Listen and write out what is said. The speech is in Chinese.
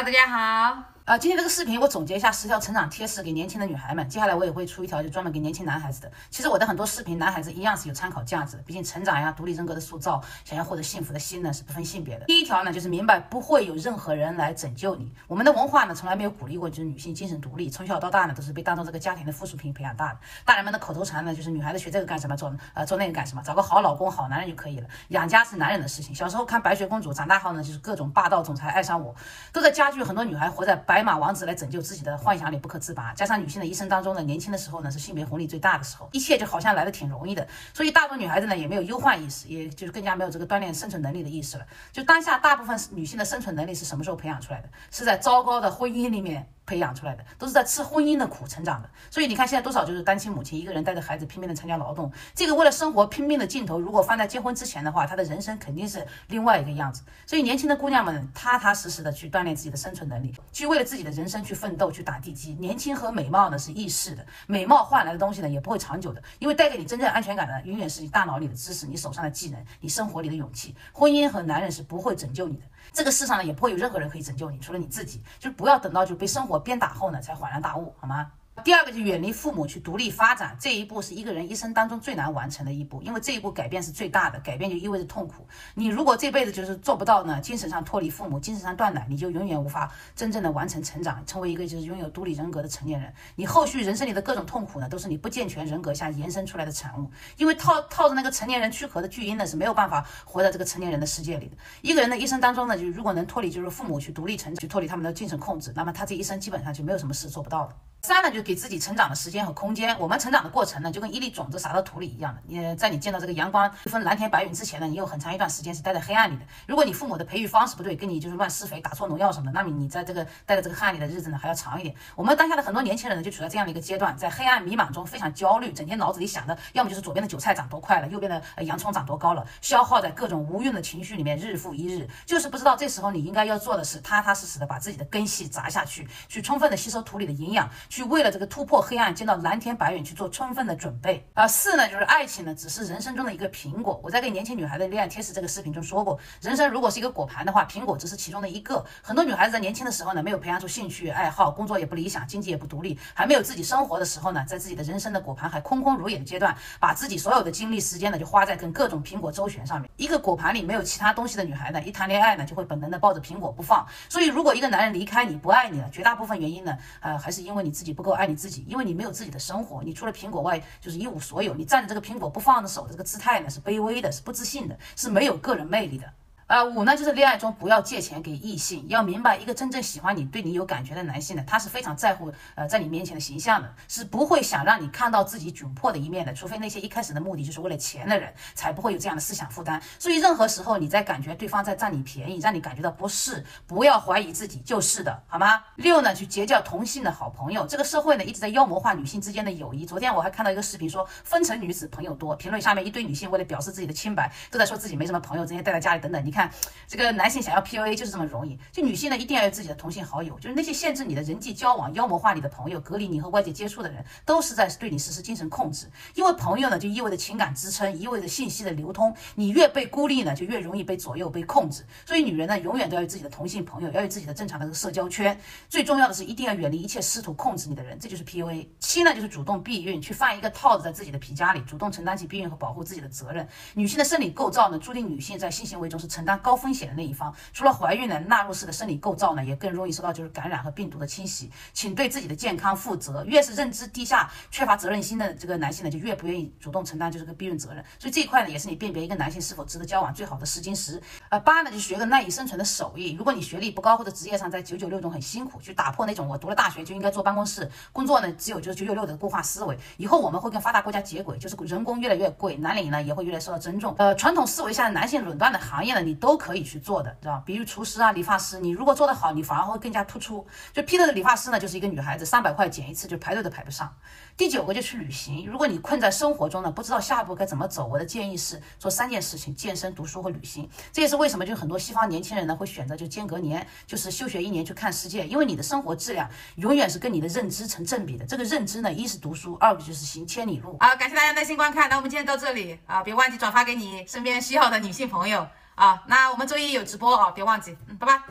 大家好。啊，今天这个视频我总结一下十条成长贴士给年轻的女孩们。接下来我也会出一条就专门给年轻男孩子的。其实我的很多视频，男孩子一样是有参考价值的。毕竟成长呀、独立人格的塑造，想要获得幸福的心呢，是不分性别的。第一条呢，就是明白不会有任何人来拯救你。我们的文化呢，从来没有鼓励过就是女性精神独立，从小到大呢，都是被当做这个家庭的附属品培养大的。大人们的口头禅呢，就是女孩子学这个干什么？做呃做那个干什么？找个好老公、好男人就可以了。养家是男人的事情。小时候看白雪公主，长大后呢，就是各种霸道总裁爱上我，都在加剧很多女孩活在白马王子来拯。救自己的幻想里不可自拔，加上女性的一生当中呢，年轻的时候呢是性别红利最大的时候，一切就好像来的挺容易的，所以大多女孩子呢也没有忧患意识，也就是更加没有这个锻炼生存能力的意识了。就当下大部分女性的生存能力是什么时候培养出来的？是在糟糕的婚姻里面。培养出来的都是在吃婚姻的苦成长的，所以你看现在多少就是单亲母亲一个人带着孩子拼命的参加劳动，这个为了生活拼命的劲头，如果放在结婚之前的话，她的人生肯定是另外一个样子。所以年轻的姑娘们踏踏实实的去锻炼自己的生存能力，去为了自己的人生去奋斗去打地基。年轻和美貌呢是易逝的，美貌换来的东西呢也不会长久的，因为带给你真正安全感的永远是你大脑里的知识、你手上的技能、你生活里的勇气。婚姻和男人是不会拯救你的。这个世上呢，也不会有任何人可以拯救你，除了你自己。就不要等到就被生活鞭打后呢，才恍然大悟，好吗？第二个就远离父母去独立发展，这一步是一个人一生当中最难完成的一步，因为这一步改变是最大的，改变就意味着痛苦。你如果这辈子就是做不到呢，精神上脱离父母，精神上断奶，你就永远无法真正的完成成长，成为一个就是拥有独立人格的成年人。你后续人生里的各种痛苦呢，都是你不健全人格下延伸出来的产物。因为套套着那个成年人躯壳的巨婴呢，是没有办法活在这个成年人的世界里的。一个人的一生当中呢，就如果能脱离就是父母去独立成长，去脱离他们的精神控制，那么他这一生基本上就没有什么事做不到的。三呢，就是给自己成长的时间和空间。我们成长的过程呢，就跟一粒种子撒到土里一样的。你在你见到这个阳光分蓝天白云之前呢，你有很长一段时间是待在黑暗里的。如果你父母的培育方式不对，跟你就是乱施肥、打错农药什么的，那么你在这个待在这个黑暗里的日子呢还要长一点。我们当下的很多年轻人呢，就处在这样的一个阶段，在黑暗迷茫中非常焦虑，整天脑子里想的要么就是左边的韭菜长多快了，右边的洋葱长多高了，消耗在各种无用的情绪里面，日复一日，就是不知道这时候你应该要做的是踏踏实实的把自己的根系扎下去，去充分的吸收土里的营养，去为了这个突破。黑暗，见到蓝天白云去做充分的准备啊。四呢，就是爱情呢，只是人生中的一个苹果。我在给年轻女孩的恋爱贴士这个视频中说过，人生如果是一个果盘的话，苹果只是其中的一个。很多女孩子在年轻的时候呢，没有培养出兴趣爱好，工作也不理想，经济也不独立，还没有自己生活的时候呢，在自己的人生的果盘还空空如也的阶段，把自己所有的精力时间呢，就花在跟各种苹果周旋上面。一个果盘里没有其他东西的女孩呢，一谈恋爱呢，就会本能的抱着苹果不放。所以，如果一个男人离开你不爱你了，绝大部分原因呢，呃，还是因为你自自己不够爱你自己，因为你没有自己的。生活，你除了苹果外就是一无所有。你占着这个苹果不放的手的这个姿态呢，是卑微的，是不自信的，是没有个人魅力的。啊，五呢就是恋爱中不要借钱给异性，要明白一个真正喜欢你、对你有感觉的男性呢，他是非常在乎呃在你面前的形象的，是不会想让你看到自己窘迫的一面的，除非那些一开始的目的就是为了钱的人，才不会有这样的思想负担。所以任何时候你在感觉对方在占你便宜，让你感觉到不适，不要怀疑自己，就是的，好吗？六呢去结交同性的好朋友，这个社会呢一直在妖魔化女性之间的友谊。昨天我还看到一个视频说，风尘女子朋友多，评论下面一堆女性为了表示自己的清白，都在说自己没什么朋友，整天待在家里等等。你看。这个男性想要 PUA 就是这么容易，就女性呢一定要有自己的同性好友，就是那些限制你的人际交往、妖魔化你的朋友、隔离你和外界接触的人，都是在对你实施精神控制。因为朋友呢就意味着情感支撑，意味着信息的流通。你越被孤立呢，就越容易被左右、被控制。所以女人呢永远都要有自己的同性朋友，要有自己的正常的社交圈。最重要的是一定要远离一切试图控制你的人，这就是 PUA。七呢就是主动避孕，去放一个套子在自己的皮夹里，主动承担起避孕和保护自己的责任。女性的生理构造呢注定女性在性行为中是承担高风。险的那一方，除了怀孕呢，纳入式的生理构造呢，也更容易受到就是感染和病毒的侵袭。请对自己的健康负责。越是认知低下、缺乏责任心的这个男性呢，就越不愿意主动承担就是个避孕责任。所以这一块呢，也是你辨别一个男性是否值得交往最好的试金石。呃，八呢，就学个赖以生存的手艺。如果你学历不高或者职业上在九九六中很辛苦，去打破那种我读了大学就应该坐办公室工作呢，只有就是九九六的固化思维。以后我们会跟发达国家接轨，就是人工越来越贵，蓝领呢也会越来越受到尊重。呃，传统思维下的男性垄断的行业呢，你你都可以。去做的，知道比如厨师啊、理发师，你如果做得好，你反而会更加突出。就 Peter 的理发师呢，就是一个女孩子，三百块剪一次，就排队都排不上。第九个就去旅行。如果你困在生活中呢，不知道下一步该怎么走，我的建议是做三件事情：健身、读书和旅行。这也是为什么就很多西方年轻人呢会选择就间隔年，就是休学一年去看世界。因为你的生活质量永远是跟你的认知成正比的。这个认知呢，一是读书，二个就是行千里路。好，感谢大家耐心观看，那我们今天到这里啊，别忘记转发给你身边需要的女性朋友。啊，那我们周一有直播啊，别忘记，嗯，拜拜。